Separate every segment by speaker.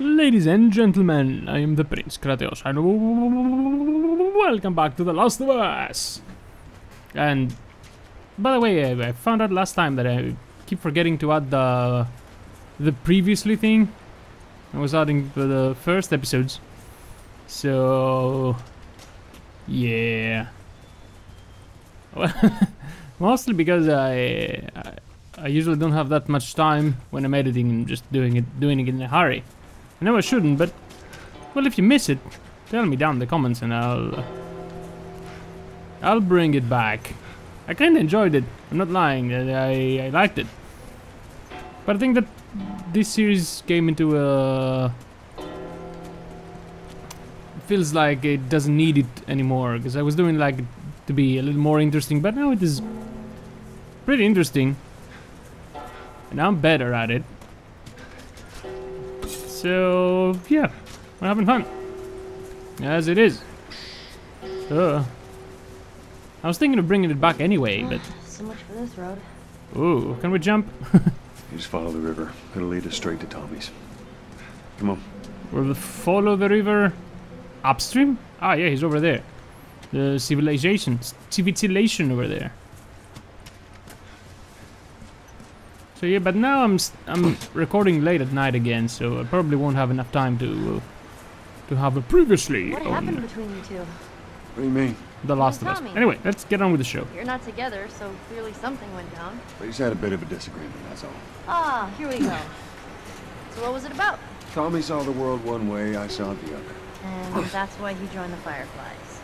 Speaker 1: Ladies and gentlemen, I am the Prince Krataios, and welcome back to The Last of Us! And, by the way, I found out last time that I keep forgetting to add the the previously thing. I was adding the, first episodes. So, yeah. Mostly because I, I I usually don't have that much time when I'm editing and just doing it doing it in a hurry. I know I shouldn't, but well, if you miss it, tell me down in the comments and I'll I'll bring it back. I kind of enjoyed it. I'm not lying. I, I liked it, but I think that this series came into a feels like it doesn't need it anymore because I was doing like to be a little more interesting, but now it is pretty interesting, and I'm better at it. So yeah, we're having fun, as it is. Uh, I was thinking of bringing it back anyway, but
Speaker 2: So much for this road.
Speaker 1: ooh, can we jump?
Speaker 3: You just follow the river. It'll lead us straight to Tommy's. Come on.
Speaker 1: We'll follow the river upstream. Ah, yeah, he's over there. The civilization, civilization over there. So yeah, but now I'm s- I'm recording late at night again, so I probably won't have enough time to uh, to have a previously
Speaker 2: What happened
Speaker 1: on
Speaker 2: between you two?
Speaker 3: What do you mean?
Speaker 1: The Last of Us.
Speaker 2: Tommy.
Speaker 1: Anyway, let's get on with the show.
Speaker 2: You're not together, so clearly something went down.
Speaker 3: We just had a bit of a disagreement, that's all.
Speaker 2: Ah, here we go. So what was it about?
Speaker 3: Tommy saw the world one way, I saw it the other.
Speaker 2: And that's why he joined the Fireflies.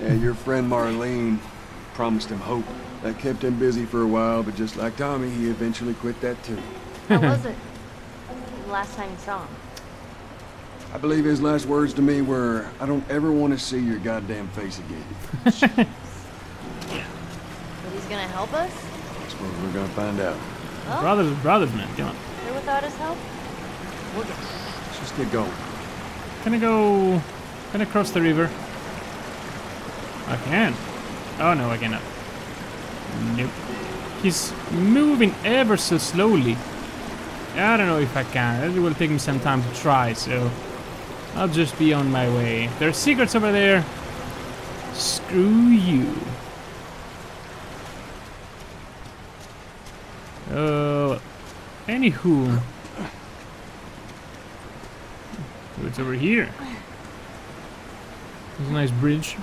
Speaker 3: Yeah, your friend Marlene promised him hope. That kept him busy for a while, but just like Tommy, he eventually quit that too.
Speaker 2: How was it? Last time you saw him?
Speaker 3: I believe his last words to me were, I don't ever want to see your goddamn face again.
Speaker 2: But he's gonna help us?
Speaker 3: I suppose we're gonna find out.
Speaker 2: Well,
Speaker 1: Brothers, brothers, man, come on.
Speaker 2: here without his help? We'll get
Speaker 3: Let's just get going.
Speaker 1: Can I go? Can I cross the river? I can. Oh no, I cannot. Nope. He's moving ever so slowly. I don't know if I can. It will take me some time to try, so I'll just be on my way. There are secrets over there, screw you. Uh, anywho, what's over here? There's a nice bridge.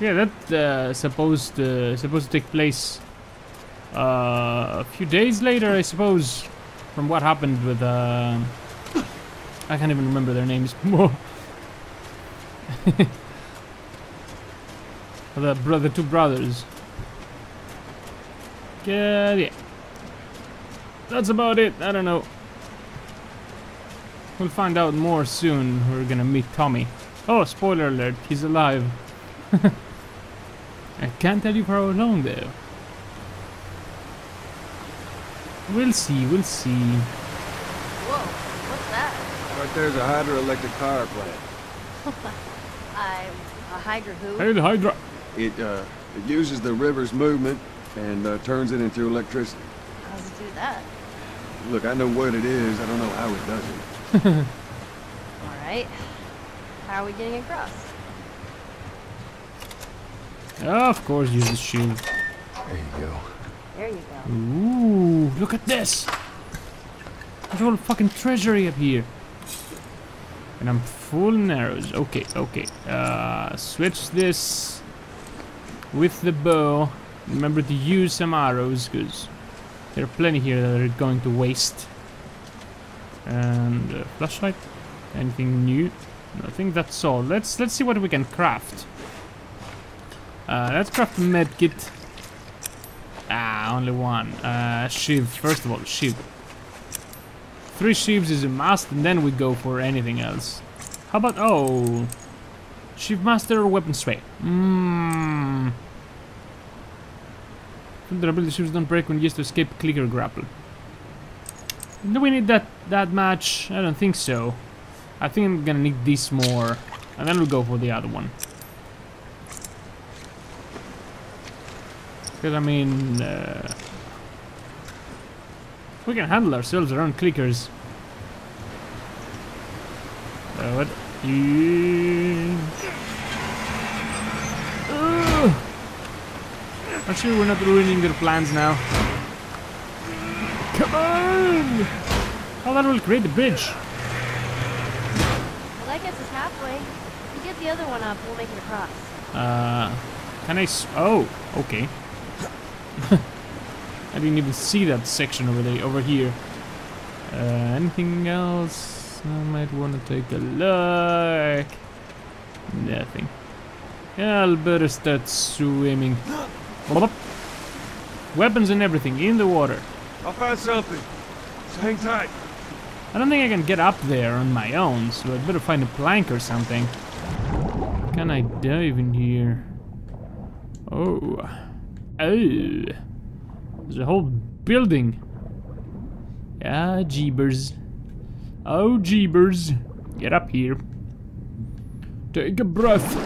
Speaker 1: Yeah, that uh, supposed uh, supposed to take place uh, a few days later, I suppose, from what happened with. Uh, I can't even remember their names. the bro- the two brothers. Yeah, yeah. That's about it. I don't know. We'll find out more soon. We're gonna meet Tommy. Oh, spoiler alert, he's alive. I can't tell you for how long though. We'll see, we'll see.
Speaker 2: Whoa, what's that?
Speaker 3: Right there's a hydroelectric power plant.
Speaker 2: I'm a Hydra who?
Speaker 1: Hey, the Hydra!
Speaker 3: It, uh, it uses the river's movement and uh, turns it into electricity.
Speaker 2: How does it do that?
Speaker 3: Look, I know what it is. I don't know how it does it.
Speaker 2: Alright. How are we getting across?
Speaker 1: Of course, use the shield.
Speaker 3: There you go.
Speaker 2: There you go.
Speaker 1: Ooh, look at this! There's all fucking treasury up here. And I'm full in arrows. Okay, okay. Uh, switch this with the bow. Remember to use some arrows, because there are plenty here that are going to waste. And uh, flashlight. Anything new? No, I think that's all. Let's let's see what we can craft. Uh, let's craft a med kit. Ah, only one. Uh, shiv. First of all, shiv. Three shivs is a must, and then we go for anything else. How about oh, shiv master or weapon sway? Mmm. Durability shivs don't break when used to escape clicker grapple. Do we need that that much? I don't think so. I think I'm gonna need this more, and then we'll go for the other one. Because I mean, uh, We can handle ourselves around clickers. Uh, what? Ugh. I'm sure we're not ruining their plans now. Come on! Oh, that will create the bridge.
Speaker 2: Well, that gets us halfway. If we get the other one up, we'll make it across.
Speaker 1: Uh, can I? S oh, okay. I didn't even see that section over there, over here. Uh, anything else? I might want to take a look. Nothing. I'll better start swimming. Weapons and everything in the water.
Speaker 3: I'll find something. Just hang tight.
Speaker 1: I don't think I can get up there on my own, so I'd better find a plank or something. Can I dive in here? Oh. Oh. There's a whole building. Ah, jeebers. Oh, jeebers. Get up here. Take a breath.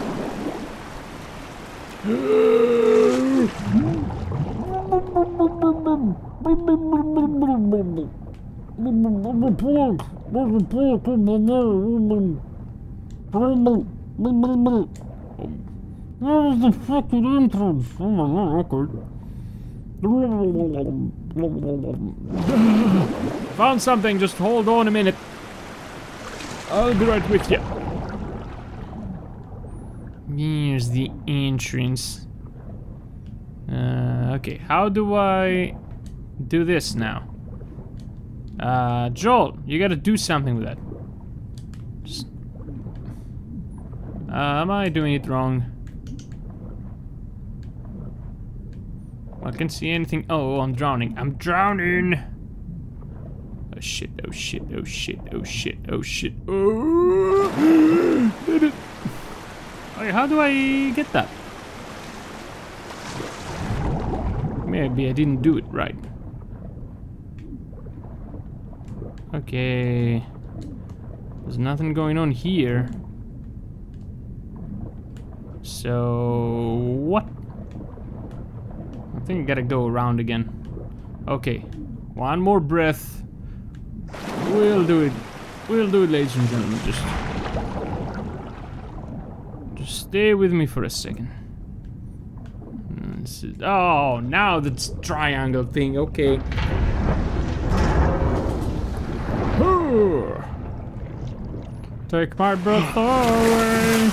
Speaker 1: The fucking entrance? Oh my god, awkward. Found something, just hold on a minute. I'll be right with you. Here's the entrance. Uh, okay, how do I do this now? Uh, Joel, you gotta do something with that. Just... Uh, am I doing it wrong? I can't see anything. Oh, I'm drowning. I'm drowning. Oh shit, oh shit, oh shit, oh shit, oh shit. Oh, did it. Okay, how do I get that? Maybe I didn't do it right. Okay. There's nothing going on here. So, what? I think I gotta go around again. Okay. One more breath. We'll do it. We'll do it, ladies and gentlemen. Just, just stay with me for a second. Oh, now that's triangle thing. Okay. Take my breath away.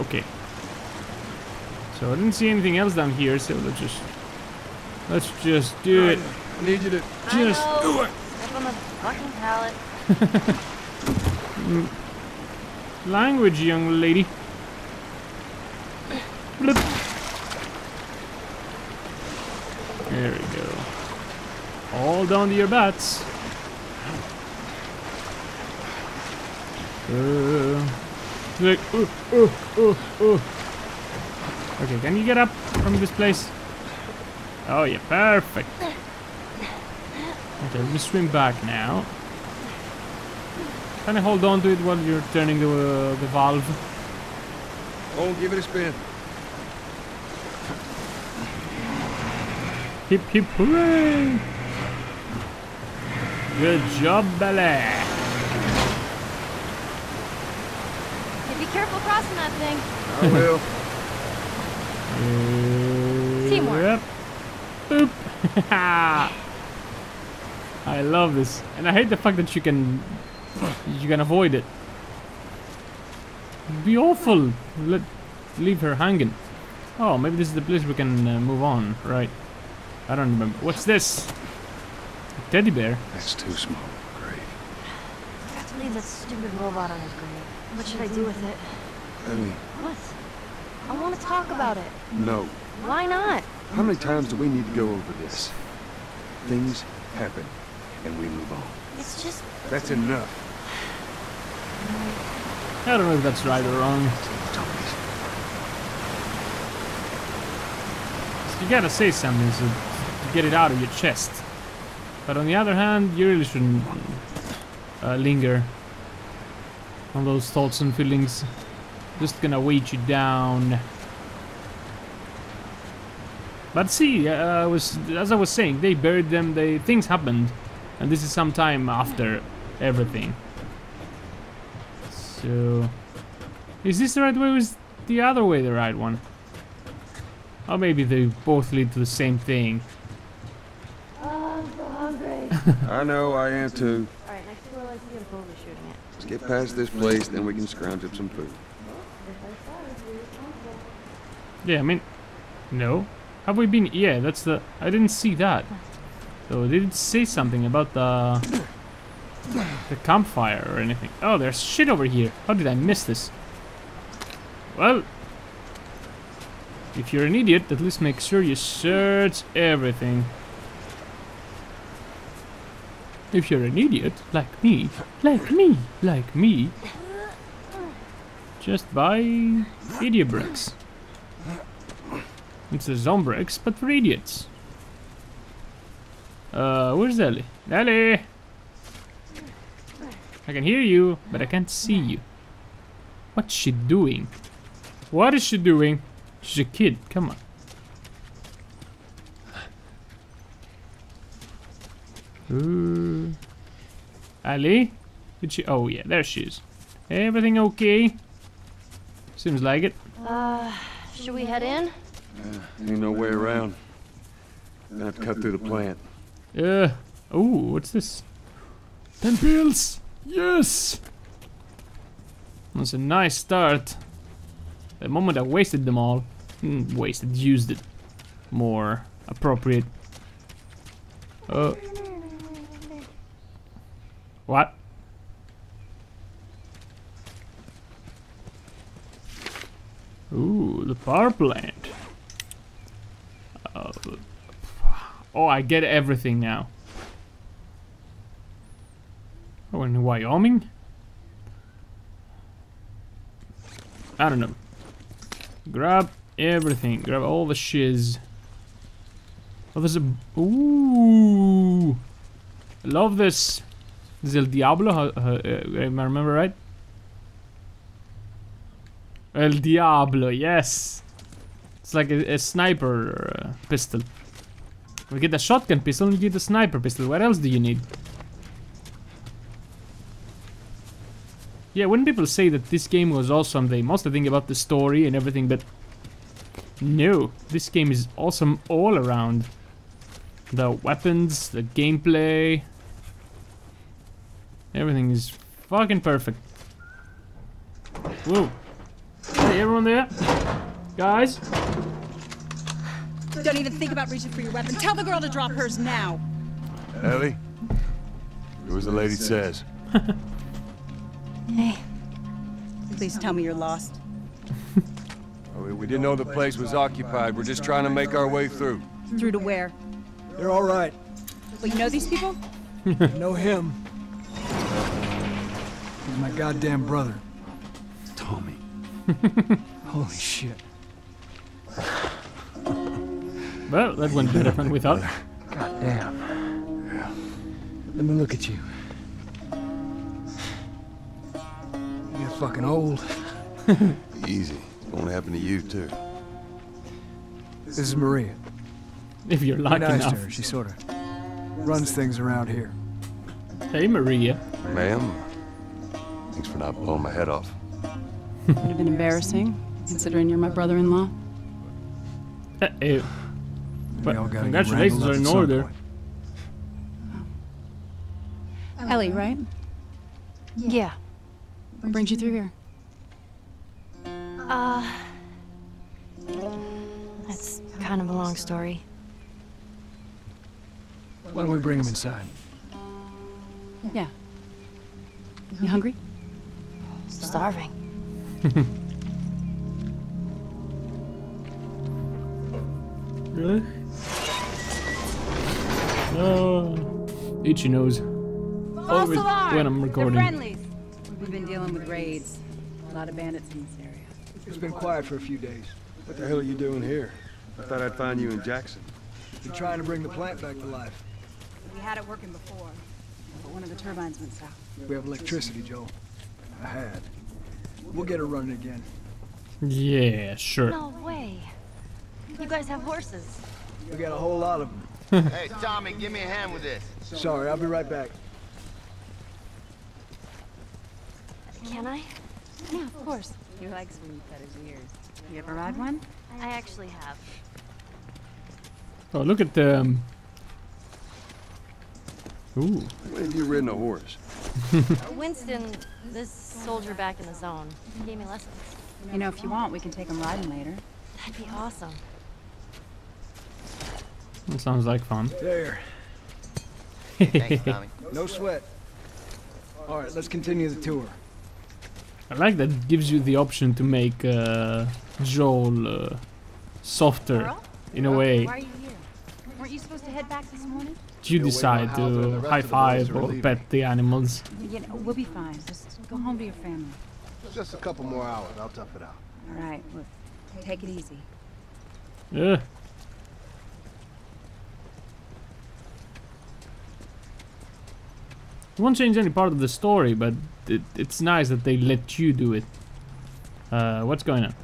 Speaker 1: Okay. So I didn't see anything else down here, so let's just let's just do it.
Speaker 3: I need you to
Speaker 1: Just
Speaker 3: do it.
Speaker 2: Step on the fucking pallet.
Speaker 1: Language, young lady. Blip. There we go. All down to your bats. Uh, like, uh, uh, uh, uh. Okay, can you get up from this place? Oh yeah, perfect. Okay, let me swim back now. Can I hold on to it while you're turning the, uh, the valve?
Speaker 3: Oh, give it a spin.
Speaker 1: Hip hip hooray! Good job, Bella!
Speaker 2: Be careful crossing that thing.
Speaker 3: I will.
Speaker 2: Teamwork.
Speaker 1: Yep. Boop! I love this. And I hate the fact that you can you can avoid it. It'd be awful. Let leave her hanging. Oh, maybe this is the place we can uh, move on. Right. I don't remember. What's this? A teddy bear.
Speaker 3: That's too small. Great.
Speaker 2: I have to leave that stupid robot on his grave. What should I do with it?
Speaker 3: Ellie,
Speaker 2: What? I want to talk about it.
Speaker 3: no.
Speaker 2: Why not?
Speaker 3: How many times do we need to go over this? Things happen, and we move on.
Speaker 2: It's just
Speaker 3: That's enough.
Speaker 1: I don't know if that's right or wrong. You gotta say something so to get it out of your chest. But on the other hand, you really shouldn't uh, linger on those thoughts and feelings. Just gonna weight you down. But see, uh, I was as I was saying, they buried them. They things happened, and this is some time after everything. So, is this the right way? Or is the other way the right one? Or maybe they both lead to the same thing.
Speaker 2: Oh, I'm so hungry.
Speaker 3: I know, I am too.
Speaker 2: Alright, next door let's get a shooting it.
Speaker 3: Let's get past this place, then we can scrounge up some food.
Speaker 1: Yeah, I mean, no. Have we been? Yeah, that's the. I didn't see that. So they did say something about the the campfire or anything. Oh, there's shit over here. How did I miss this? Well, if you're an idiot, at least make sure you search everything. If you're an idiot, like me, like me, like me, just buy idiot bricks. It's the Zombrex, but for idiots. Uh, where's Ellie? Ellie! I can hear you, but I can't see you. What's she doing? What is she doing? She's a kid, come on. Ooh. Ellie? Did she? Oh yeah, there she is. Everything okay? Seems like it.
Speaker 2: Uh, should we head in?
Speaker 3: Ain't no way around. Gonna have to cut through the plant.
Speaker 1: Uh, ooh, what's this? Ten pills! Yes! That's a nice start. The moment I wasted them all, mm, wasted, used it. More appropriate. Uh. What? Ooh, the power plant. Uh, oh, I get everything now. Oh, in Wyoming? I don't know. Grab everything. Grab all the shiz. Oh, there's a... Ooh! I love this. This is El Diablo, uh, uh, I remember right? El Diablo, yes! It's like a, a sniper uh, pistol. We get a shotgun pistol and get a sniper pistol. What else do you need? Yeah, when people say that this game was awesome, they mostly think about the story and everything, but no, this game is awesome all around. The weapons, the gameplay, everything is fucking perfect. Whoa. Hey, everyone there? Guys?
Speaker 4: Don't even think about reaching for your weapon. Tell the girl to drop hers now.
Speaker 3: Ellie? Do as the lady says.
Speaker 2: Hey.
Speaker 4: Please tell me you're lost.
Speaker 3: Oh, we didn't know the place was occupied. We're just trying to make our way through.
Speaker 4: Through to where?
Speaker 5: They're all right.
Speaker 4: Well, you know these people?
Speaker 5: Know him. He's my goddamn brother.
Speaker 3: Tommy.
Speaker 5: Holy shit.
Speaker 1: Well, that went better than we thought.
Speaker 5: Goddamn. Let me look at you. You're fucking old.
Speaker 3: Easy. It's gonna happen to you, too.
Speaker 5: This is Maria.
Speaker 1: If you're
Speaker 5: Be
Speaker 1: lucky
Speaker 5: nice to
Speaker 1: enough.
Speaker 5: her. She sort of runs things around here.
Speaker 1: Hey, Maria.
Speaker 3: Ma'am? Thanks for not blowing my head off.
Speaker 4: Would have been embarrassing, considering you're my brother-in-law.
Speaker 1: Uh,
Speaker 5: We
Speaker 1: But
Speaker 5: all gotta
Speaker 1: congratulations are in order.
Speaker 5: point.
Speaker 4: Ellie, right?
Speaker 2: Yeah.
Speaker 4: What brings you through here?
Speaker 2: Uh. That's kind of a long story.
Speaker 5: Why don't we bring him inside?
Speaker 4: Yeah. You hungry?
Speaker 2: Starving.
Speaker 1: Really? No. Itchy nose. Always when I'm recording.
Speaker 4: friendlies. We've been dealing with raids. A lot of bandits in this area.
Speaker 5: It's been quiet for a few days.
Speaker 3: What the hell are you doing here? I thought I'd find you in Jackson.
Speaker 5: Been trying to bring the plant back to life.
Speaker 4: We had it working before, but one of the turbines went south.
Speaker 5: We have electricity, Joel. I had. We'll get her running again.
Speaker 1: Yeah, sure.
Speaker 2: No way. You guys have horses.
Speaker 5: We got a whole lot of them.
Speaker 6: Hey, Tommy, give me a hand with this.
Speaker 5: Sorry, I'll be right back.
Speaker 2: Can I?
Speaker 4: Yeah, of course. He likes when you cut his ears. You ever ride one?
Speaker 2: I actually have.
Speaker 1: Oh, look at the. Um... Ooh.
Speaker 3: When have you ridden a horse?
Speaker 2: Winston, this soldier back in the zone, he gave me lessons.
Speaker 4: You know, if you want, we can take him riding later.
Speaker 2: That'd be awesome.
Speaker 1: That sounds like fun.
Speaker 5: There.
Speaker 6: Thanks, Tommy.
Speaker 5: No sweat. All right, let's continue the tour.
Speaker 1: I like that it gives you the option to make uh, Joel uh, softer
Speaker 4: Earl?
Speaker 1: in a way.
Speaker 4: Why are you here? Weren't you supposed to head back this morning?
Speaker 1: You
Speaker 3: You'll
Speaker 1: decide
Speaker 3: on Hal and the
Speaker 1: to high
Speaker 3: of the boys
Speaker 1: five or pet the animals.
Speaker 4: You know, we'll be fine. Just go home to your family.
Speaker 6: Just a couple more hours. I'll tough it out.
Speaker 4: All right, look, take it easy.
Speaker 1: Yeah. It won't change any part of the story, but it, it's nice that they let you do it. Uh, what's going on?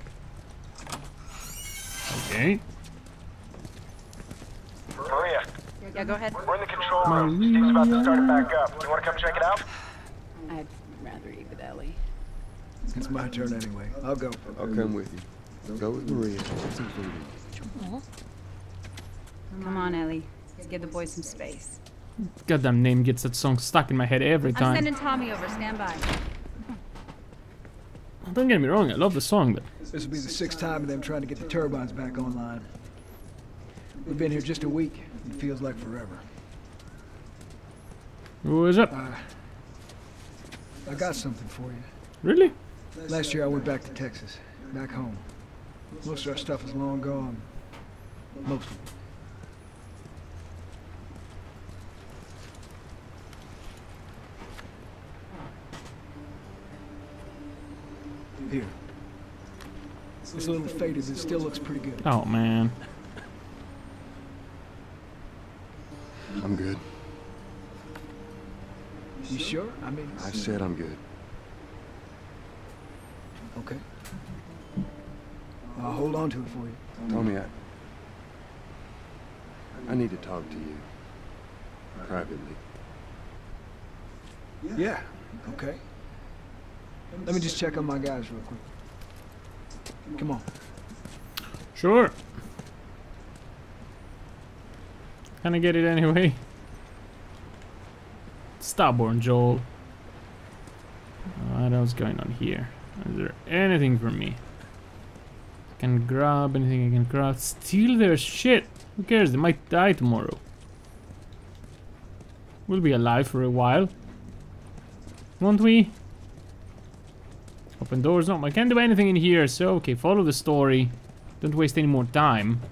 Speaker 1: Okay.
Speaker 7: Maria,
Speaker 4: Yeah, go ahead.
Speaker 7: we're in the control room. Steve's about to start it back up. You want to come check it out?
Speaker 4: I'd rather eat with Ellie.
Speaker 5: It's my turn anyway. I'll go.
Speaker 3: I'll come with you. Go with Maria. Get some.
Speaker 4: Come on, Ellie. Let's give the boys some space.
Speaker 1: Goddamn name gets that song stuck in my head every time.
Speaker 4: I'm sending Tommy over. Stand by.
Speaker 1: Don't get me wrong, I love the song, but
Speaker 5: This will be the sixth time of them trying to get the turbines back online. We've been here just a week. It feels like forever.
Speaker 1: who is up?
Speaker 5: Uh, I got something for you.
Speaker 1: Really?
Speaker 5: Last year I went back to Texas, back home. Most of our stuff is long gone. Most of it. Here. It's a little faded, but it still looks pretty good.
Speaker 1: Oh man.
Speaker 5: Sure? I mean,
Speaker 3: I said I'm good.
Speaker 5: okay. I'll hold on to it for you.
Speaker 3: Tommy, I... I need to talk to you. Privately.
Speaker 5: Yeah, okay. Let me just check on my guys real quick. Come on.
Speaker 1: Sure. Can I get it anyway? Stubborn Joel. What else going on here? Is there anything for me? I Can grab anything I can grab. Steal their shit. Who cares? They might die tomorrow. We'll be alive for a while. Won't we? Open doors. No, I can't do anything in here. So, okay, follow the story. Don't waste any more time.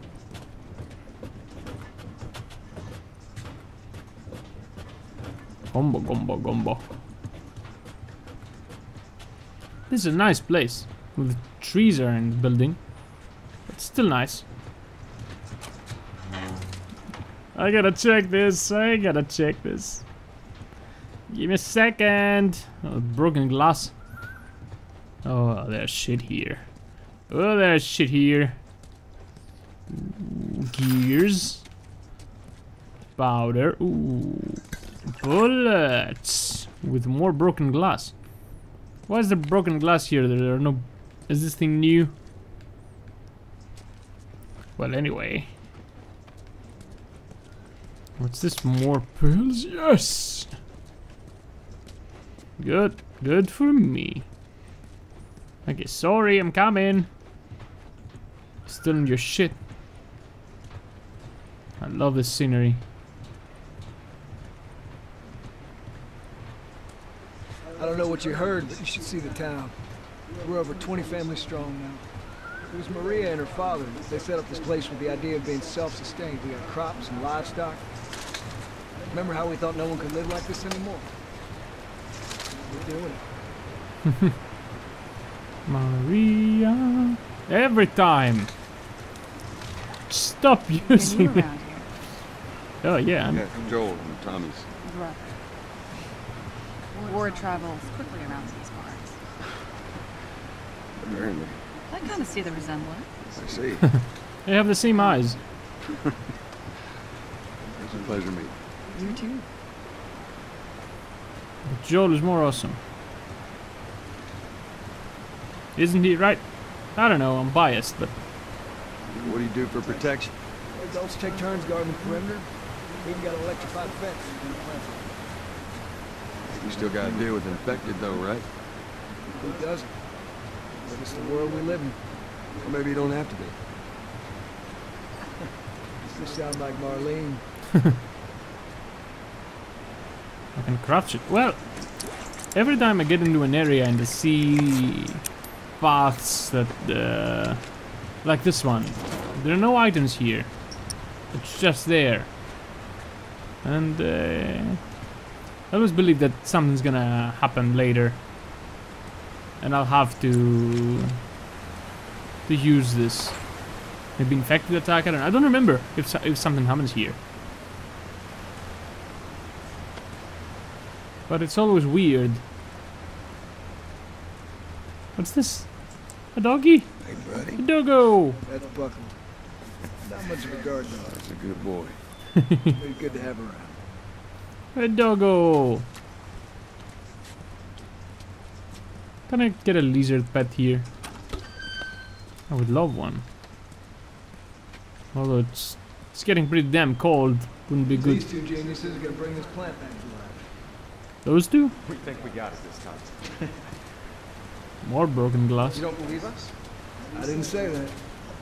Speaker 1: Gombo, gombo, gombo. This is a nice place. With trees are in the building. But still nice. I gotta check this. I gotta check this. Give me a second. Oh, broken glass. Oh, there's shit here. Oh, there's shit here. Gears. Powder. Ooh. Bullets. With more broken glass. Why is there broken glass here? There are no... Is this thing new? Well, anyway. What's this? More pills? Yes! Good. Good for me. Okay, sorry, I'm coming. Still in your shit. I love this scenery.
Speaker 5: Don't know what you heard, but you should see the town. We're over 20 families strong now. It was Maria and her father. They set up this place with the idea of being self-sustained. We got crops and livestock. Remember how we thought no one could live like this anymore? We're doing it.
Speaker 1: Maria. Every time. Stop using
Speaker 4: new
Speaker 1: me. Oh yeah, I'm
Speaker 3: Yeah, Joel and Tommy's.
Speaker 4: Brother. Word travels quickly around these parts.
Speaker 3: Apparently.
Speaker 4: I kind of see the resemblance.
Speaker 3: I see.
Speaker 1: They have the same eyes.
Speaker 3: It's a pleasure meeting.
Speaker 5: You too.
Speaker 1: But Joel is more awesome. Isn't he right? I don't know, I'm biased, but
Speaker 3: What do you do for protection?
Speaker 5: Adults take turns guarding the perimeter. We even got an electrified fence.
Speaker 3: You still gotta deal with infected though, right?
Speaker 5: Who doesn't? But it's the world we live in.
Speaker 3: Or maybe you don't have to be.
Speaker 5: You sound like Marlene.
Speaker 1: I can crouch it. Well, every time I get into an area and I see paths that, uh, like this one, there are no items here. It's just there. And uh, I always believe that something's gonna happen later. And I'll have to to use this. Maybe infected attack. I don't. I don't remember if so- if something happens here. But it's always weird. What's this? A doggy?
Speaker 3: Hey, buddy.
Speaker 1: A doggo!
Speaker 5: That's Buckley. Not much of a guard dog.
Speaker 3: That's a good boy.
Speaker 5: Very good to have around.
Speaker 1: A doggo! Can I get a lizard pet here? I would love one. Although it's, it's getting pretty damn cold. Wouldn't be good.
Speaker 5: These two geniuses are gonna bring this plant back to life.
Speaker 1: Those two?
Speaker 8: We think we got it this time.
Speaker 1: More broken glass.
Speaker 8: You don't believe us?
Speaker 5: I didn't say that.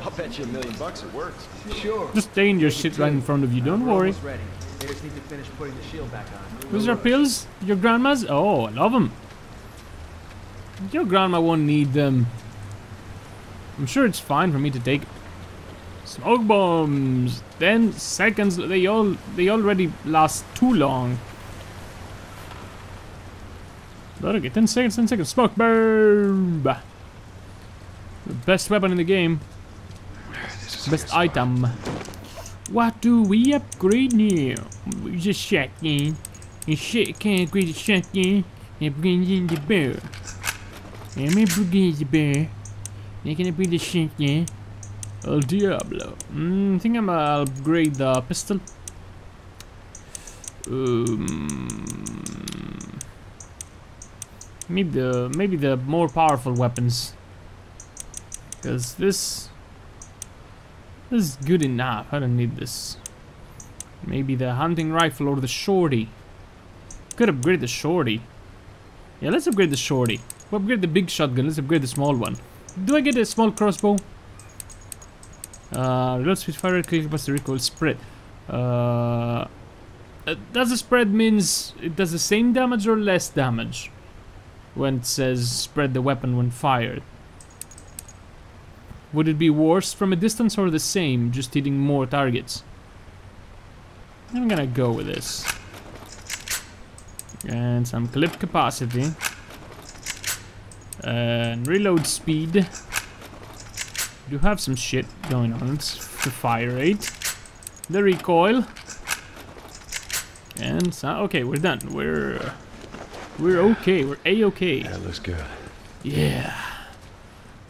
Speaker 8: I'll bet you a million bucks it works.
Speaker 5: Sure.
Speaker 1: Just stay in your shit right in front of you, don't
Speaker 9: We're
Speaker 1: worry.
Speaker 9: ready. Just need to finish putting the shield back on.
Speaker 1: Those are pills? Your grandma's? Oh, I love them. Your grandma won't need them. I'm sure it's fine for me to take. Smoke bombs. Ten seconds. They all. They already last too long. Okay, ten seconds. Ten seconds. Smoke bomb. The best weapon in the game. Best item. What do we upgrade now? We just shotgun. And shit can't upgrade the shotgun. And bring in the bear. And me bring the bear. You can upgrade the shotgun. El Diablo. Mm, I think I'm gonna upgrade the pistol. Um, maybe the maybe the more powerful weapons. Cause this this is good enough. I don't need this. Maybe the hunting rifle or the shorty. Could upgrade the shorty. Yeah, let's upgrade the shorty. We'll upgrade the big shotgun. Let's upgrade the small one. Do I get a small crossbow? Uh, reload speed, fire rate, kill capacity, recoil, spread. Uh, uh, does the spread means it does the same damage or less damage? When it says spread the weapon when fired. Would it be worse from a distance or the same, just hitting more targets? I'm gonna go with this. And some clip capacity. And reload speed. Do have some shit going on. It's the fire rate. The recoil. And so, okay, we're done. We're we're okay. We're a-okay.
Speaker 3: That looks good.
Speaker 1: Yeah.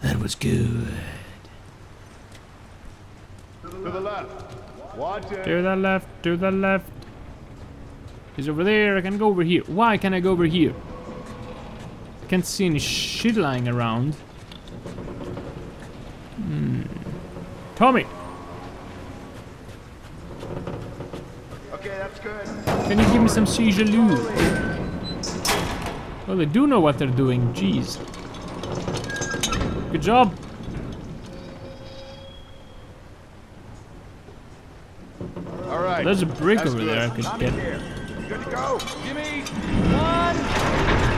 Speaker 1: That was good.
Speaker 6: To the left. Watch it.
Speaker 1: To the left, to the left. He's over there. I can go over here. Why can I go over here? I can't see any shit lying around. Hmm. Tommy,
Speaker 6: Okay, that's good.
Speaker 1: can you give me some seizure loot? Well, they do know what they're doing. Jeez. Good job.
Speaker 6: Right.
Speaker 1: There's a brick
Speaker 6: That's
Speaker 1: over
Speaker 6: good.
Speaker 1: there I could
Speaker 6: I'm
Speaker 1: get.
Speaker 6: here. Good to go.
Speaker 9: Give me one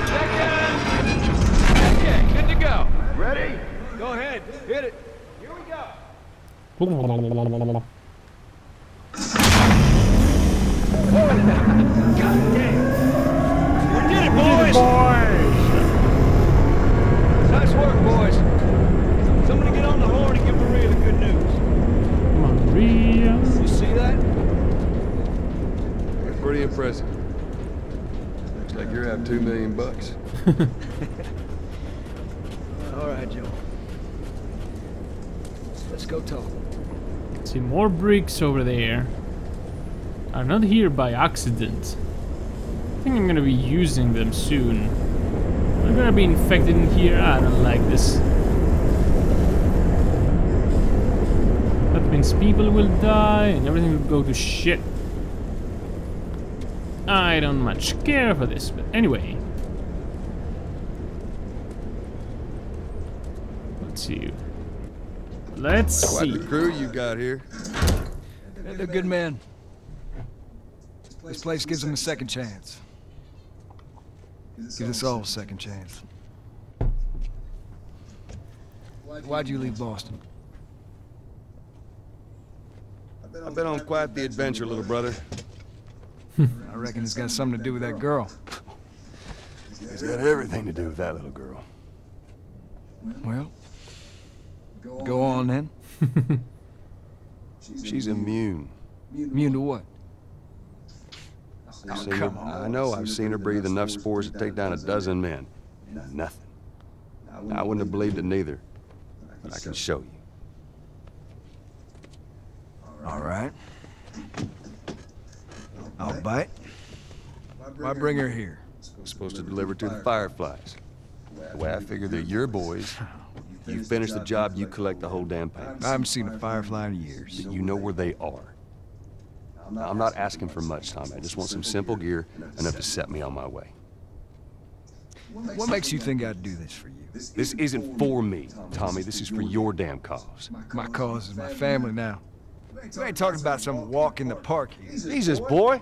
Speaker 9: second. Okay, good to go.
Speaker 6: Ready?
Speaker 5: Go ahead. Hit it.
Speaker 9: Here we go.
Speaker 5: We did it, boys. Nice work, boys. Somebody get on the horn and give Maria the good news.
Speaker 1: Maria.
Speaker 5: You see that?
Speaker 3: That's pretty impressive. Looks like you're out two million bucks.
Speaker 5: All right, Joe. Let's go talk.
Speaker 1: See more bricks over there. Are not here by accident. I think I'm gonna be using them soon. I'm gonna be infected in here. I don't like this. That means people will die and everything will go to shit. I don't much care for this, but anyway. Let's see. Let's
Speaker 3: Quite
Speaker 1: see.
Speaker 3: the crew you got here.
Speaker 5: They're good men. This place gives them a second chance. Gives us all a second chance. Why'd you leave Boston?
Speaker 3: I've been on quite the adventure, little brother.
Speaker 5: I reckon it's got something to do with that girl.
Speaker 3: It's got everything to do with that little girl.
Speaker 5: Well, go on then.
Speaker 3: She's immune.
Speaker 5: Immune to what?
Speaker 3: I've
Speaker 5: come
Speaker 3: her, I know I've seen her breathe enough spores to take down a dozen men. Nothing. I wouldn't have believed it neither. But I can show you.
Speaker 5: All right. I'll bite. Why bring her here?
Speaker 3: supposed to deliver to the Fireflies. The way I figure they're your boys, you finish the job, you collect the whole damn
Speaker 5: pack.
Speaker 3: I
Speaker 5: haven't seen a firefly in years.
Speaker 3: You know where they are. Now, I'm not asking for much, Tommy. I just want some simple gear, enough to set me on my way.
Speaker 5: What makes you think I'd do this for you?
Speaker 3: This isn't for me, Tommy. This is for your damn cause.
Speaker 5: My cause is my family now. We ain't talking about some walk in the park.
Speaker 3: Jesus, boy.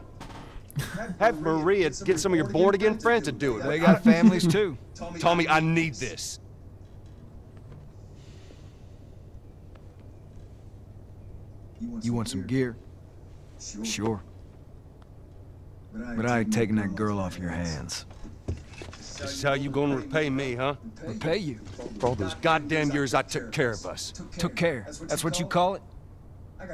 Speaker 3: Have Maria get some of your born-again friends to do it.
Speaker 5: They got families too.
Speaker 3: Tommy, I need this.
Speaker 5: You want some gear? Sure. But I ain't taking that girl off your hands.
Speaker 3: This is how you gonna repay me, huh?
Speaker 5: Repay you.
Speaker 3: For all those goddamn years I took care of us.
Speaker 5: Took care. That's what you call it?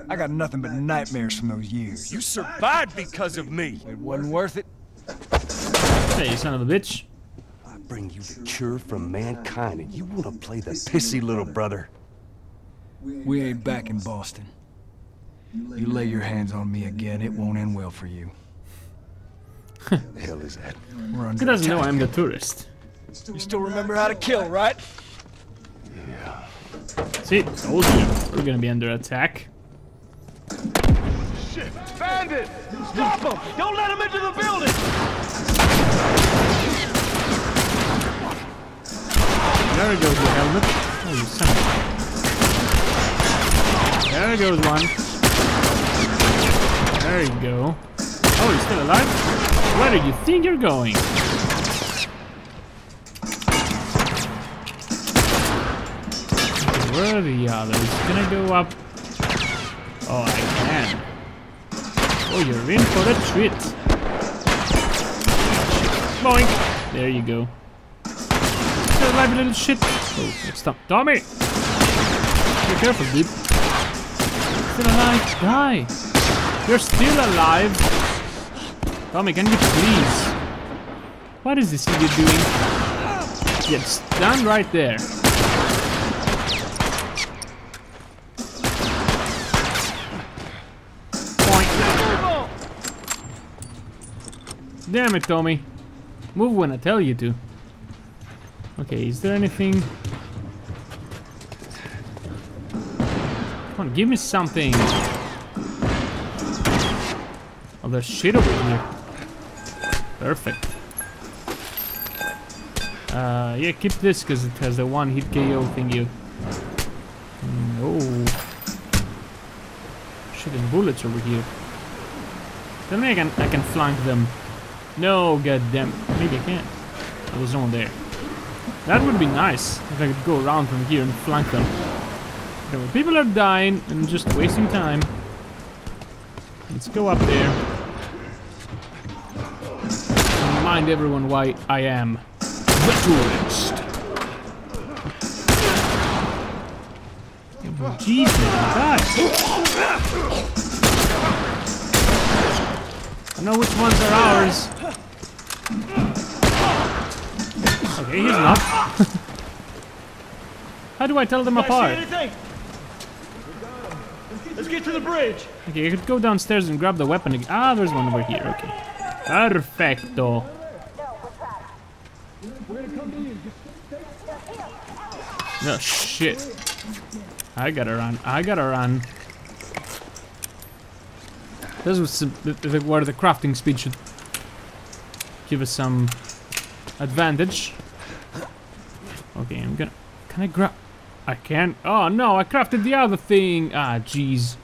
Speaker 5: I got nothing but nightmares from those years.
Speaker 3: You survived because of me.
Speaker 5: It wasn't worth it.
Speaker 1: Hey, son of a bitch.
Speaker 3: I bring you the cure from mankind, and you wanna play the pissy little brother.
Speaker 5: We ain't back in Boston. You lay your hands on me again, it won't end well for you.
Speaker 3: The hell is that?
Speaker 5: We're
Speaker 1: He doesn't know. I'm the tourist.
Speaker 5: You still remember how to kill, right? Yeah.
Speaker 1: See, told you. We're gonna be under attack.
Speaker 6: Shit! Bandit! Stop him! Don't let him into the building!
Speaker 1: There goes the helmet. Oh, you son of a- There goes one. There you go. Oh, he's still alive? Where do you think you're going? Where are the others? Can I go up? Oh, I can. Oh, you're in for a treat. Boink. There you go. Alive, little shit. Oh, stop. Tommy! Be careful, dude. Still alive. Die. You're still alive. Tommy, can you please? What is this idiot doing? Yeah, stand right there. Damn it, Tommy. Move when I tell you to. Okay, is there anything? Come on, give me something. Oh, there's shit over here. Perfect. Uh, yeah, keep this because it has the one hit KO thingy. No. Shooting bullets over here. Tell me I can I can flank them. No, goddamn. Maybe I can't. Oh, there's no one there. That would be nice if I could go around from here and flank them. Well, people are dying and just wasting time. Let's go up there. Remind everyone why I am the tourist. Oh, Jesus, guys. I know which ones are ours. Okay, he's not. How do I tell them apart?
Speaker 9: Let's get to the bridge.
Speaker 1: Okay, I could go downstairs and grab the weapon again. Ah, there's one over here. Okay. Perfecto. Oh shit. I gotta run. I gotta run. This was some, the, the, where the crafting speed should give us some advantage. Okay, I'm gonna. Can I grab? I can't. Oh no, I crafted the other thing. Ah, jeez.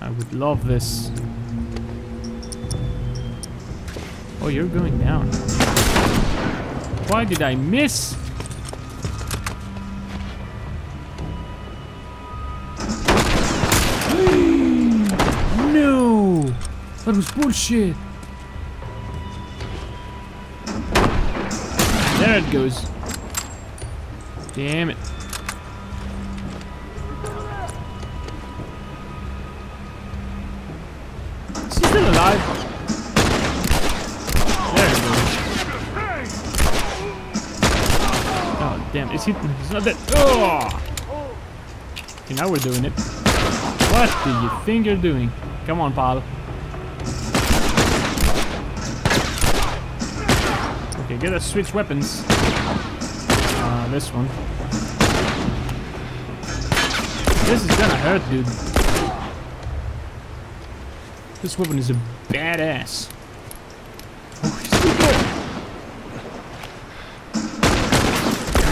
Speaker 1: I would love this. Oh, you're going down. Why did I miss? no! That was bullshit. There it goes. Damn it. Is he still alive? There he goes. Oh, damn. Is he? He's not dead. Oh! Okay, now we're doing it. What do you think you're doing? Come on, pal. Okay, get us switch weapons. Uh, this one. This is gonna hurt, dude. This weapon is a badass.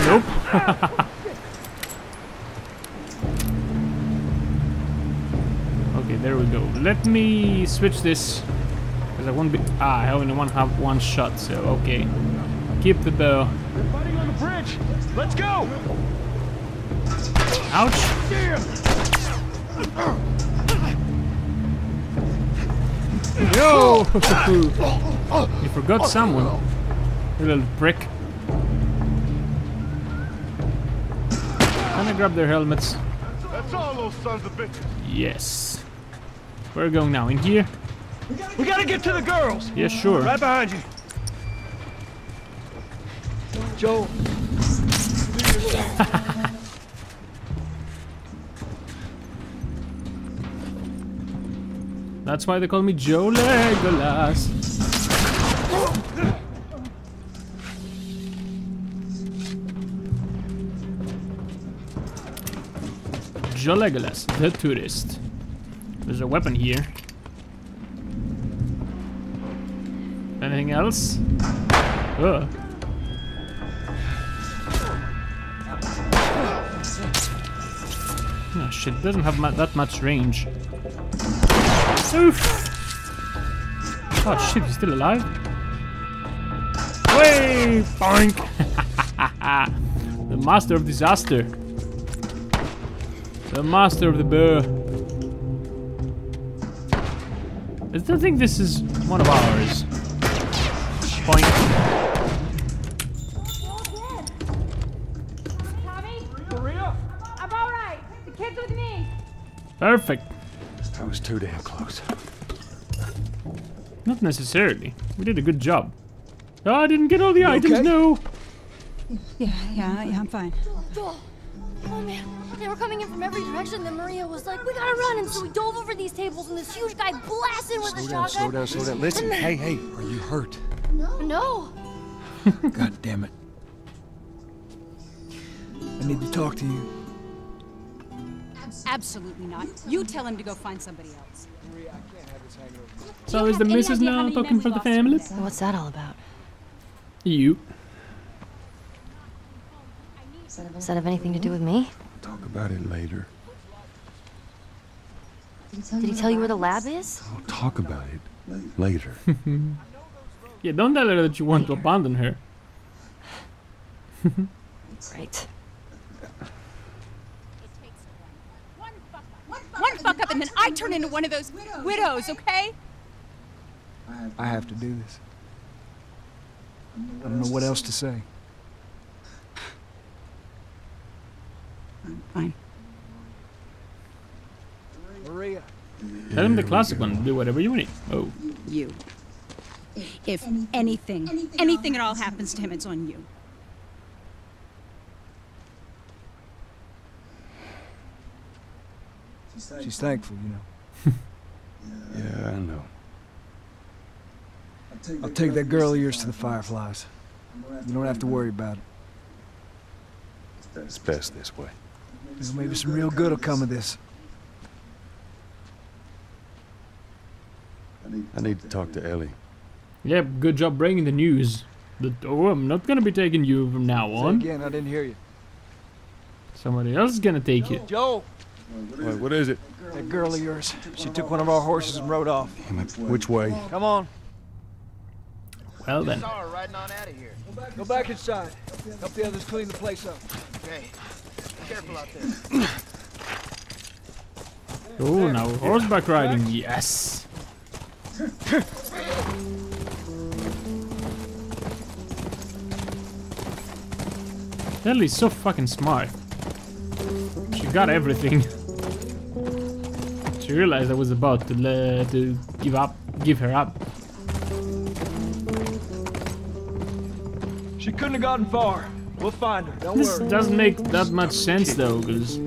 Speaker 1: Nope. okay, there we go. Let me switch this. Because I won't be... Ah, I only to have one shot, so okay. Keep the bow.
Speaker 6: They're fighting on the bridge. Let's go.
Speaker 1: Ouch! Yo! you forgot someone. You little prick. Can I grab their helmets?
Speaker 6: That's all those sons of bitches.
Speaker 1: Yes. Where are we going now? In here?
Speaker 6: We gotta get to the girls.
Speaker 1: Yeah, sure.
Speaker 6: Right behind you.
Speaker 5: Joel,
Speaker 1: That's why they call me Joe Legolas. Joe Legolas, the tourist. There's a weapon here. Anything else? Ugh. Oh shit, doesn't have that much range. Oof! Oh shit, he's still alive? Way! Boink! the master of disaster. The master of the bow. I still think this is one of ours. Boink.
Speaker 6: Maria.
Speaker 10: I'm alright. The kid's with me.
Speaker 1: Perfect.
Speaker 3: That was too damn close.
Speaker 1: Not necessarily. We did a good job. Oh, I didn't get all the items,
Speaker 5: okay?
Speaker 1: no!
Speaker 4: Yeah, yeah, yeah, I'm fine.
Speaker 2: Oh, oh man, they were coming in from every direction. Then Maria was like, "We gotta run!" And so we dove over these tables, and this huge guy blasted with a
Speaker 3: Slow down, slow
Speaker 2: shotgun.
Speaker 3: down, slow down. Listen, hey, hey, are you hurt?
Speaker 2: No.
Speaker 5: No, God damn it. I need to talk to you.
Speaker 4: Absolutely not. You tell him to go find somebody else.
Speaker 5: Maria, I can't have this hanging over me.
Speaker 1: So is the missus now
Speaker 4: many
Speaker 1: talking for the family?
Speaker 2: what's that all about?
Speaker 1: You.
Speaker 2: Does that have anything to do with me?
Speaker 3: Talk about it later.
Speaker 2: Did he tell you where the lab is?
Speaker 3: I'll talk about it later.
Speaker 1: Yeah, don't tell her that you want to abandon her.
Speaker 2: Right.
Speaker 4: One fuck up and then I turn into one of those widows, okay?
Speaker 5: I have to do this. I don't know what else to say.
Speaker 4: Fine.
Speaker 5: Maria.
Speaker 1: Tell him the classic one. Do whatever you want. Oh.
Speaker 4: You. If anything, anything at all happens to him, it's on you.
Speaker 5: She's thankful, you know.
Speaker 3: Yeah, I know.
Speaker 5: I'll take that girl of yours to the Fireflies. You don't have to worry about it.
Speaker 3: It's best this way.
Speaker 5: You know, maybe some real good will come of this.
Speaker 3: I need to talk to Ellie.
Speaker 1: Yep, good job bringing the news. That, oh, I'm not gonna be taking you from now
Speaker 5: Say
Speaker 1: on.
Speaker 5: again, I didn't hear you.
Speaker 1: Somebody else is gonna take you.
Speaker 5: Joe,
Speaker 3: Wait, what is it?
Speaker 5: that girl of yours. She took one of our horses and rode off.
Speaker 3: Damn it. Which way?
Speaker 5: Come on.
Speaker 1: Well then.
Speaker 9: Saw her riding on out of here.
Speaker 5: Go back inside. Help the others clean the place up.
Speaker 9: Okay. Careful out there.
Speaker 1: Oh, now horseback riding. Yes. Ellie's so fucking smart. She got everything. She realized I was about to le to give up, give her up.
Speaker 5: She couldn't have gotten far. We'll find her. Don't
Speaker 1: This
Speaker 5: worry.
Speaker 1: doesn't make that much sense though, because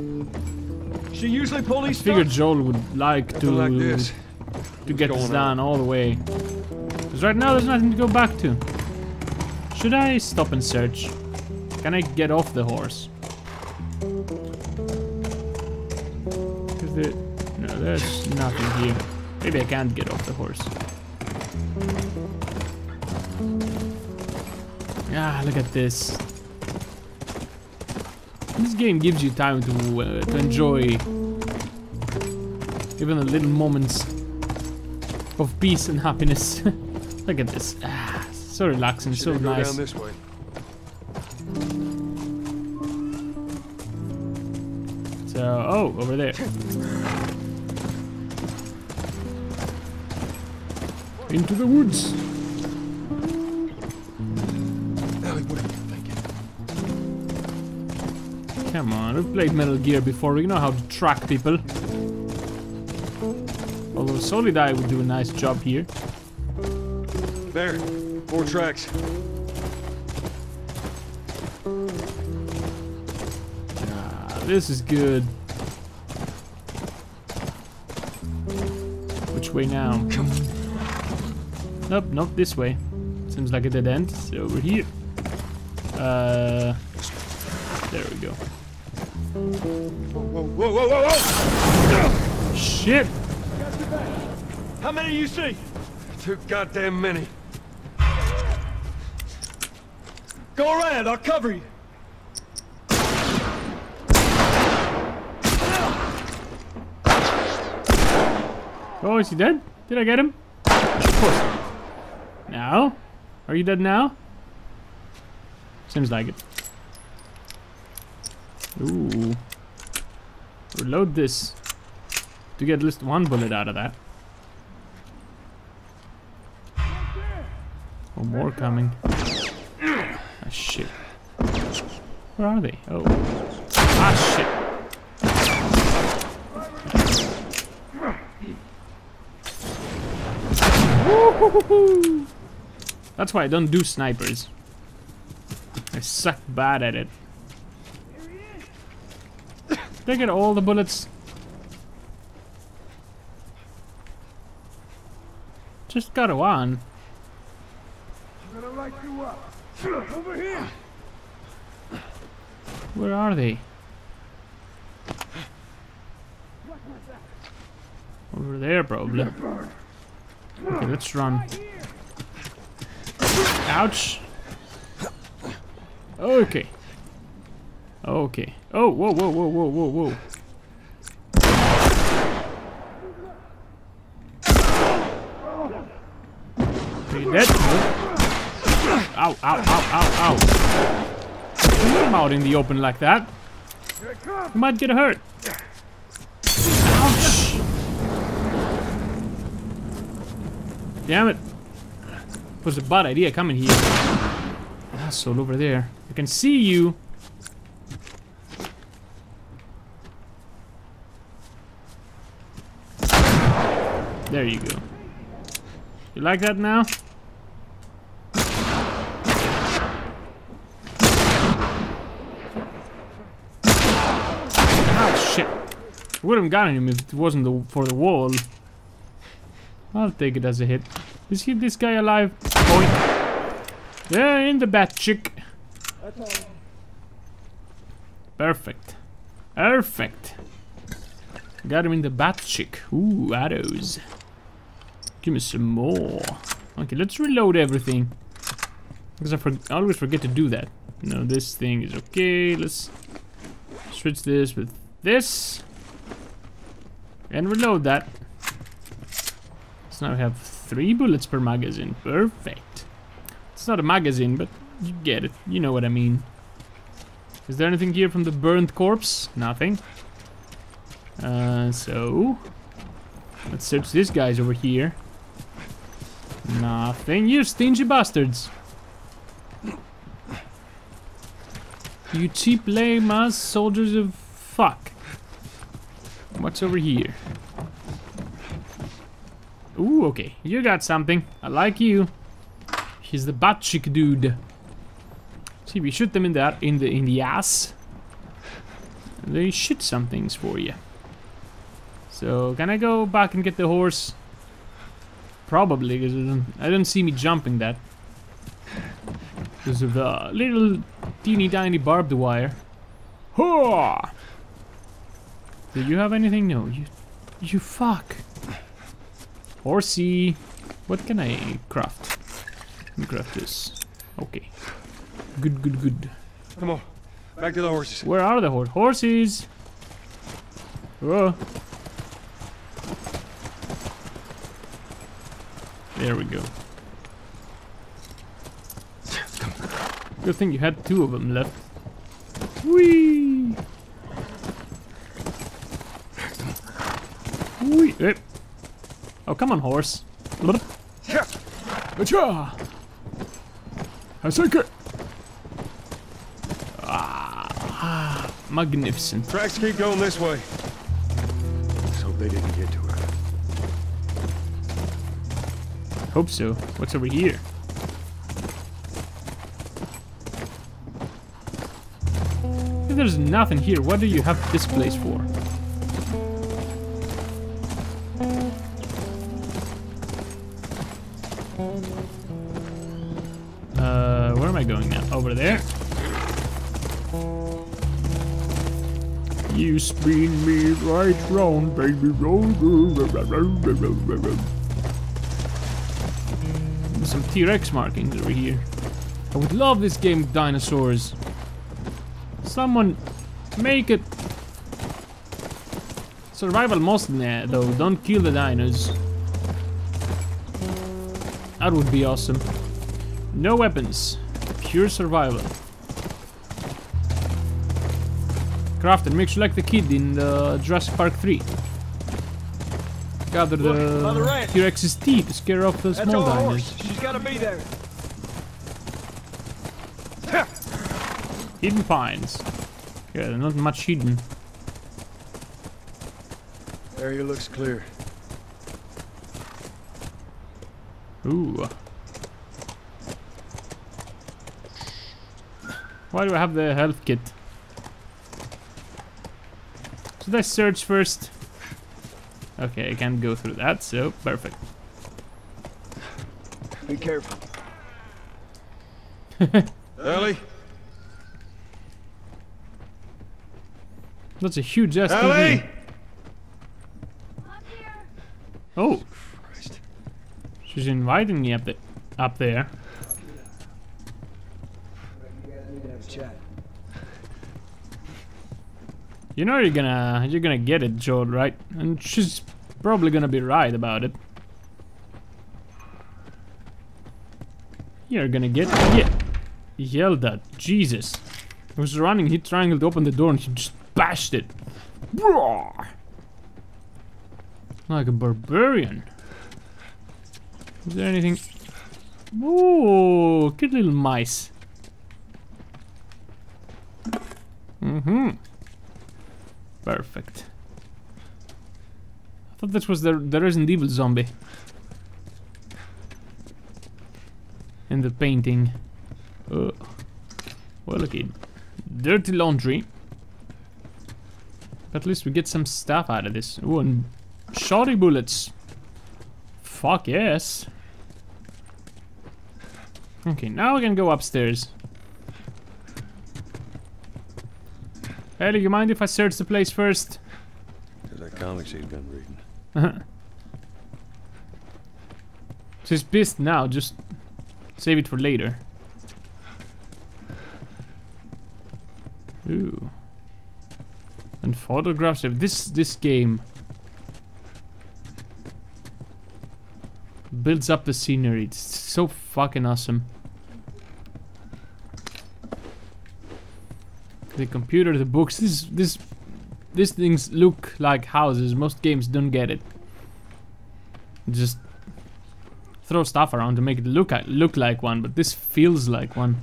Speaker 5: She usually pull
Speaker 1: I figured. Joel would like to
Speaker 3: like this.
Speaker 1: to get this done all the way. Because right now there's nothing to go back to. Should I stop and search? Can I get off the horse? There's nothing here. Maybe I can't get off the horse. Ah, look at this. This game gives you time to, uh, to enjoy even the little moments of peace and happiness. Look at this. Ah, so relaxing, so
Speaker 3: Should I go
Speaker 1: nice.
Speaker 3: down this way?
Speaker 1: So, oh, over there. Into the woods.
Speaker 3: Ellie, what are you thinking?
Speaker 1: Come on, we've played Metal Gear before. We know how to track people. Although Solidai would do a nice job here.
Speaker 3: There. Four tracks.
Speaker 1: Ah, this is good. Which way now? Nope, not this way. Seems like a dead end. It's over here. Uh, there we go.
Speaker 3: Whoa, whoa, whoa, whoa, whoa!
Speaker 1: Shit!
Speaker 6: How many you see?
Speaker 3: Too goddamn many.
Speaker 6: Go around, I'll cover you.
Speaker 1: Oh, is he dead? Did I get him? Of course. Now? Are you dead now? Seems like it. Ooh. Reload this. To get at least one bullet out of that. Oh, more coming. Ah, shit. Where are they? Oh. Ah, shit. Woo-hoo-hoo-hoo. That's why I don't do snipers. I suck bad at it. They get all the bullets? Just got one.
Speaker 6: I'm gonna light you up. Over here.
Speaker 1: Where are they? Over there, probably. Okay, let's run. Ouch. Okay. Okay. Oh, whoa, whoa, whoa, whoa, whoa, whoa. You dead? Ow, ow, ow, ow, ow. Out in the open like that. You might get hurt. Ouch! Damn it. Was a bad idea coming here. Ah, Asshole over there. I can see you. There you go. You like that now? Oh shit. Would have gotten him if it wasn't the, for the wall. I'll take it as a hit. Is he this guy alive? Oh, yeah, in the bat chick. Perfect. Perfect. Got him in the bat chick. Ooh, arrows. Give me some more. Okay, let's reload everything. Because I, for I always forget to do that. No, this thing is okay. Let's switch this with this. And reload that. So now we have three bullets per magazine. Perfect. It's not a magazine, but you get it. You know what I mean. Is there anything here from the burned corpse? Nothing. Uh, so... Let's search these guys over here. Nothing. You stingy bastards. You cheap lame ass soldiers of fuck. What's over here? Ooh, okay. You got something. I like you. He's the butt chick dude. See, we shoot them in the in the in the ass. They shoot some things for you. So can I go back and get the horse? Probably, because I don't, see me jumping that. Because of the little teeny tiny barbed wire. Ha! Do you have anything? No, you, you fuck. Horsey. What can I craft? Let me craft this. Okay. Good, good, good.
Speaker 3: Come on, back to the horses.
Speaker 1: Where are the hor horses? Whoa. There we go. Good thing you had two of them left. Whee! Eh. Oh, come on, horse. Acha! I think it. Ah, magnificent.
Speaker 3: Tracks keep going this way. Let's hope they didn't get to her.
Speaker 1: Hope so. What's over here? If there's nothing here, what do you have this place for? Over there? You spin me right round, baby. Some T-Rex markings over here. I would love this game with dinosaurs. Someone make it survival mostly though. Don't kill the dinos. That would be awesome. No weapons. Pure survival. Crafted makes you like the kid in the Jurassic Park 3. Gather the
Speaker 5: ranch.
Speaker 1: T-Rex's teeth to scare off the
Speaker 5: That's
Speaker 1: small
Speaker 5: our
Speaker 1: dinos.
Speaker 5: horse. She's gotta be there.
Speaker 1: Hidden pines. Yeah, not much hidden.
Speaker 3: Area looks clear.
Speaker 1: Ooh. Why do I have the health kit? Should I search first? Okay, I can't go through that, so perfect.
Speaker 5: Be careful.
Speaker 3: Ellie?
Speaker 1: That's a huge ass
Speaker 3: Ellie!
Speaker 1: TV. Oh. She's inviting me up, the, up there.
Speaker 5: Have a chat.
Speaker 1: You know you're gonna you're gonna get it, Joel, right? And she's probably gonna be right about it. You're gonna get yeah. He yelled. Jesus. He was running, he triangle to open the door and he just bashed it. Like a barbarian. Is there anything? Ooh, good little mice. Mm-hmm. Perfect. I thought this was the, the Resident Evil zombie. In the painting. Oh. Well, okay. Dirty laundry. At least we get some stuff out of this. Ooh, and shoddy bullets. Fuck yes. Okay, now we can go upstairs. Ellie, you mind if I search the place first?
Speaker 3: There's that comic she's been reading.
Speaker 1: She's pissed now, just save it for later. Ooh. And photographs of this this game builds up the scenery. It's so fucking awesome. The computer, the books, this this these things look like houses. Most games don't get it. Just throw stuff around to make it look look like one, but this feels like one.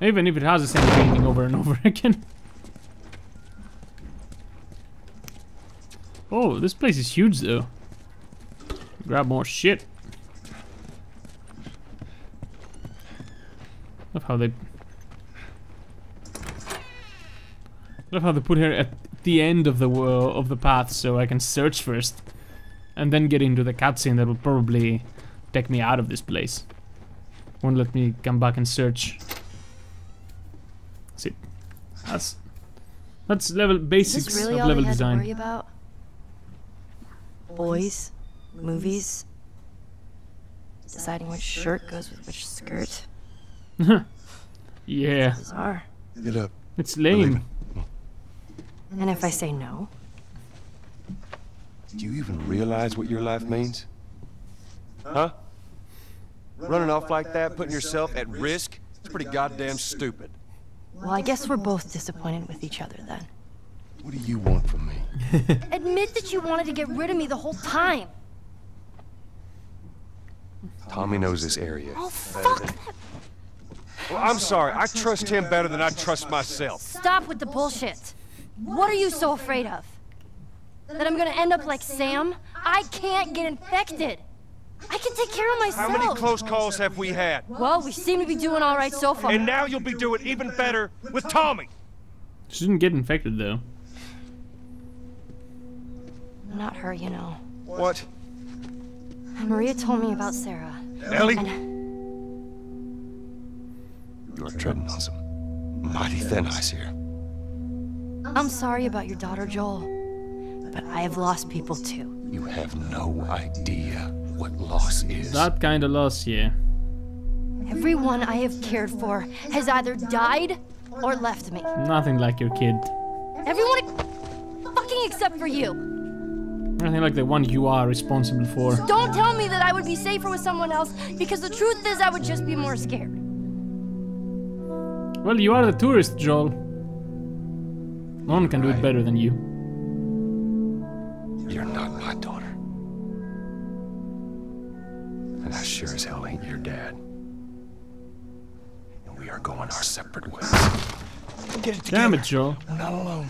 Speaker 1: Even if it has the same painting over and over again. Oh, this place is huge though. Grab more shit. Love how they Love how they put her at the end of the wo- of the path so I can search first and then get into the cutscene that will probably take me out of this place. Won't let me come back and search. See, that's that's level
Speaker 2: Is
Speaker 1: basics
Speaker 2: this really
Speaker 1: of level
Speaker 2: we had
Speaker 1: design.
Speaker 2: to worry about? Boys, movies, deciding which shirt goes with which skirt.
Speaker 1: yeah,
Speaker 2: Bizarre.
Speaker 3: Get up.
Speaker 1: it's lame.
Speaker 2: And if I say no,
Speaker 3: Do you even realize what your life means? Huh? Running off like that, putting yourself at risk? It's pretty goddamn stupid.
Speaker 2: well, I guess we're both disappointed with each other then.
Speaker 3: What do you want from me?
Speaker 2: Admit that you wanted to get rid of me the whole time.
Speaker 3: Tommy knows this area.
Speaker 2: Oh, fuck that.
Speaker 3: Well, I'm sorry. I trust him better than I trust myself.
Speaker 2: Stop with the bullshit. What are you so afraid of? That I'm gonna end up like Sam? I can't get infected. I can take care of myself.
Speaker 3: How many close calls have we had?
Speaker 2: Well, we seem to be doing all right so far.
Speaker 3: And now you'll be doing even better with Tommy.
Speaker 1: She didn't get infected though.
Speaker 2: Not her, you know.
Speaker 3: What?
Speaker 2: Maria told me about Sarah.
Speaker 3: Ellie?
Speaker 2: And
Speaker 3: You're treading on some mighty thin ice here.
Speaker 2: I'm sorry about your daughter, Joel. But I have lost people too.
Speaker 3: You have no idea what loss is.
Speaker 1: That kind of loss, yeah.
Speaker 2: Everyone I have cared for has either died or left me.
Speaker 1: Nothing like your kid.
Speaker 2: Everyone fucking except for you.
Speaker 1: Nothing like the one you are responsible for.
Speaker 2: Don't tell me that I would be safer with someone else because the truth is I would just be more scared.
Speaker 1: Well, you are the tourist, Joel. No one can do it better than you.
Speaker 3: You're not my daughter. And I sure as hell ain't your dad. And we are going our separate ways.
Speaker 5: Get it
Speaker 1: Damn it, Joel.
Speaker 5: We're not alone.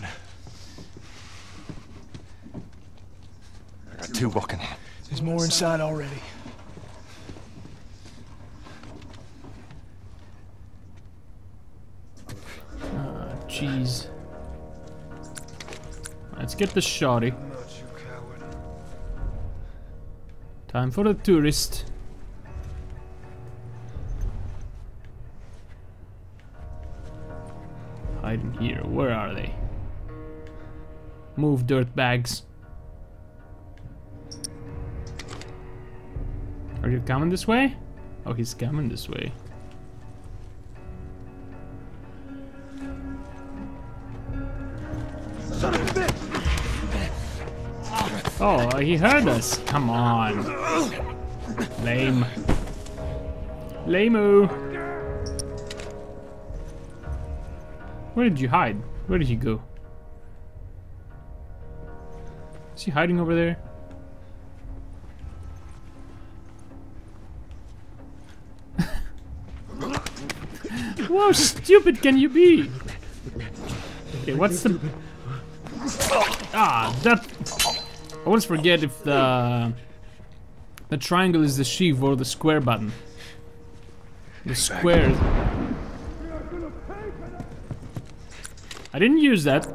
Speaker 3: I got two walking in.
Speaker 5: There's more inside already.
Speaker 1: Ah, Jeez. Let's get the shoddy. Time for the tourist. Hiding here. Where are they? Move, dirt bags. Are you coming this way? Oh, he's coming this way. Oh, he heard us. Come on. Lame. Lame-o. Where did you hide? Where did you go? Is he hiding over there? How stupid can you be? Okay, what's the... Ah, that... I always forget if the... The triangle is the shiv or the square button. The square... I didn't use that.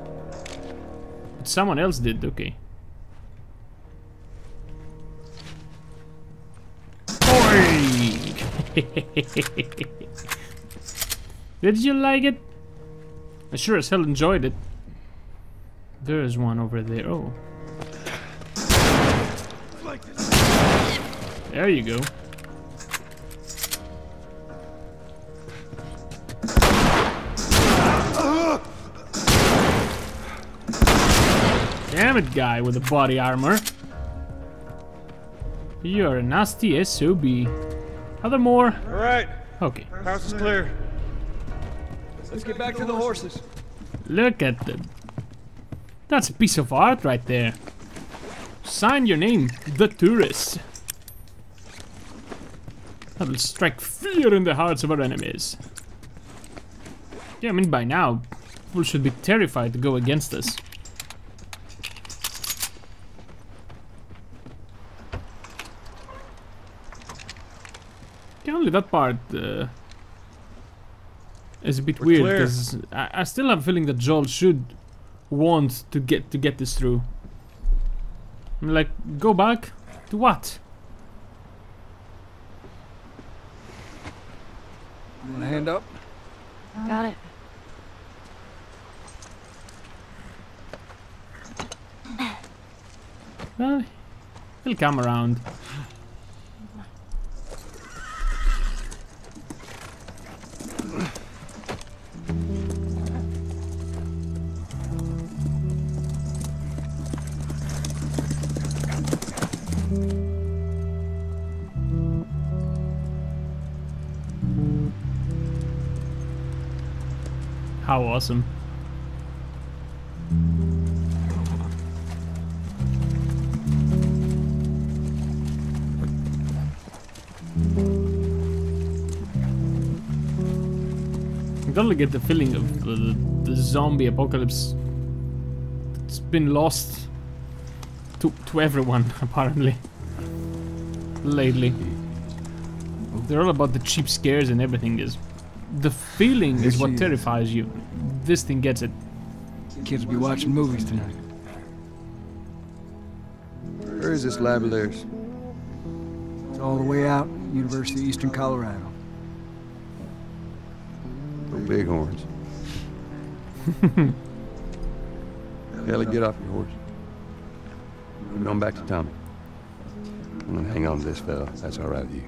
Speaker 1: But someone else did, okay. Did you like it? I sure as hell enjoyed it. There's one over there. Oh. There you go. Damn it, guy with the body armor. You're a nasty SOB. Are there more?
Speaker 6: All right,
Speaker 1: Okay.
Speaker 6: house is clear.
Speaker 5: Let's get back to the horses.
Speaker 1: Look at them. That's a piece of art right there. Sign your name, The Tourist. That will strike fear in the hearts of our enemies. Yeah, I mean, by now, people should be terrified to go against us. Yeah, only that part uh, is a bit
Speaker 6: We're
Speaker 1: weird because I, I still have a feeling that Joel should want to get to get this through. I'm like, go back to what?
Speaker 5: Want a hand up?
Speaker 2: Got it.
Speaker 1: Well, he'll come around. How awesome. I totally get the feeling of the, the zombie apocalypse. It's been lost to to everyone apparently lately. They're all about the cheap scares and everything. Is the feeling is what terrifies you. This thing gets it.
Speaker 5: Kids will be watching movies tonight.
Speaker 3: Where is this lab of theirs?
Speaker 5: It's all the way out, University of Eastern Colorado.
Speaker 3: No bighorns. Ellie, get off your horse. We're going back to Tommy. I'm gonna hang on to this fella. That's all right with you.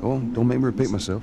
Speaker 3: Go on, don't make me repeat myself.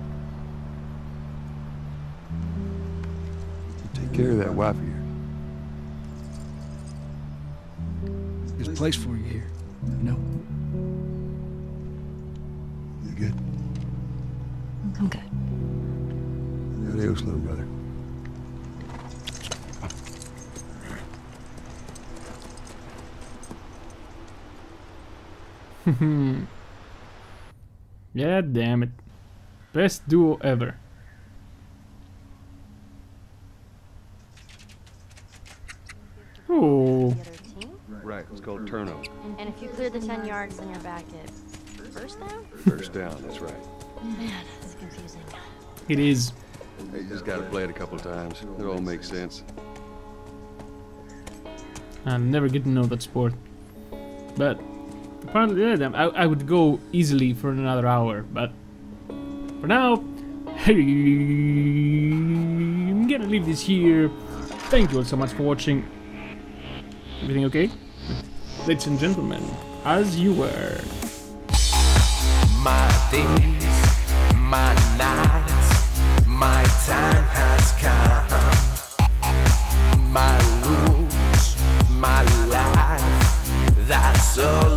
Speaker 3: Care of that wife of yours.
Speaker 5: There's a place for you here. You know?
Speaker 3: You good?
Speaker 2: I'm good.
Speaker 3: Adios, little brother.
Speaker 1: Yeah, damn it. Best duo ever.
Speaker 3: Right, it's called turnover.
Speaker 2: And if you clear the 10 yards, then you're back at first down?
Speaker 3: First down, that's right.
Speaker 2: Man, that's confusing.
Speaker 1: it is.
Speaker 3: You just gotta play it a couple times. It all makes sense.
Speaker 1: I'll never get to know that sport. But apparently, yeah, I, I would go easily for another hour. But for now, hey, I'm gonna leave this here. Thank you all so much for watching. Everything okay? Ladies and gentlemen, as you were.
Speaker 11: My days, my nights, my time has come. My rules, my life, that's all.